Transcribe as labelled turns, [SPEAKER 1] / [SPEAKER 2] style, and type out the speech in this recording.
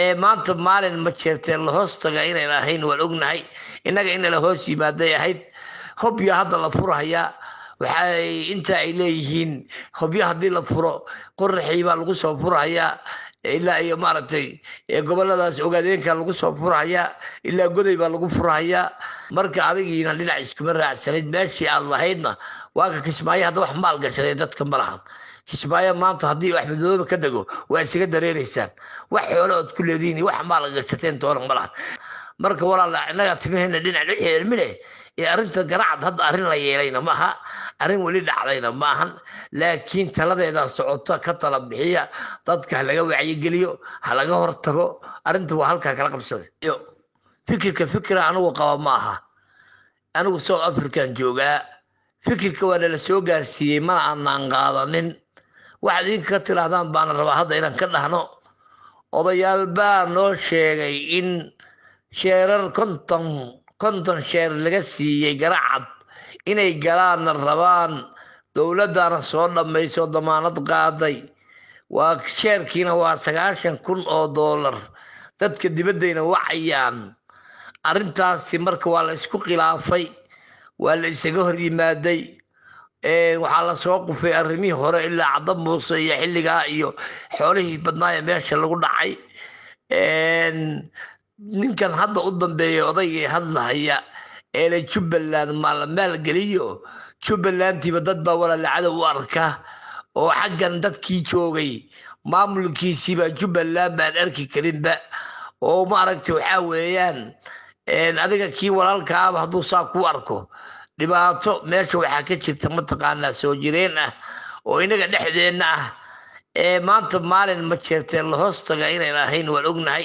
[SPEAKER 1] ee maanta maalin ma jeerteen la hoos taga inayn ahayn waan ognahay. Innaga in la hoos yimaaday ahayd hobyo hadda la furhayaa waxay inta ay leeyihiin hobyo haddii la furo qoraxii baa lagu soo furhayaa ilaa iyo maaragtay goboladaas ogaadeenka lagu soo furhayaa ilaa goday baa lagu furhayaa marka adigiina dhinac iskuma raacsanayd meeshii aad lahaydna waa ka kismaayo hadda wax maal gashaday dadka ma lahan kismaayo maanta haddii wax ka dego waa isaga dareereysaan wax xoolo ood ku leedihiin iyo wax maal gashateen toona ma marka walaala innaga timaheenna dhinac dhexeelmine ee arrinta garacad hadda arrin la yeelayna maaha arrin weli dhacdayna maahan laakiin taladeedaa socota ka tala bixiya dadka ha laga wacyigeliyo ha laga hortago arrinta waa halkaa kala qabsaday fikirka fikira anigu qaba ma aha. Anigu south african joogaa fikirka waa nala soo gaarsiiyey mana aanaan qaadanin waxaad idinka ka tidhaahdaan baana rabaa hadda inaan ka dhahno. Odayaal baa noo sheegay in sheerar konton konton sheer laga siiyey garacad inay galaanna rabaan dowladdaana soo dhammayso damaanad qaaday. Waa sheerkiina waa sagaashan kun oo doolar dadka dibaddayna wacayaan. Arrintaasi marka waa la isku khilaafay waa la isaga hor yimaaday waxaa la soo qufay arrimihii hore ilaa cadda muuse iyo xilligaa iyo xoolihii badnaaya meesha lagu dhacay. Ninkan hadda u dambeeya odaygii hadlahaya eele jubbaland maa la maalgeliyo jubbalandtiiba dad baa walaalacada u arka oo xaggan dadkii joogay. Maamulkiisiiba jubbaland baan arki karinba. Oo maaragtay waxaa weeyaan adiga kii walaalkaaba hadduu saa ku arko dhibaato meesha waxaa ka jirta mataqaanaa soo jireen ah oo inaga dhexdeenna ah. Ee maanta maalin ma jeerteen la hoos taga inayn ahayn waan ognahay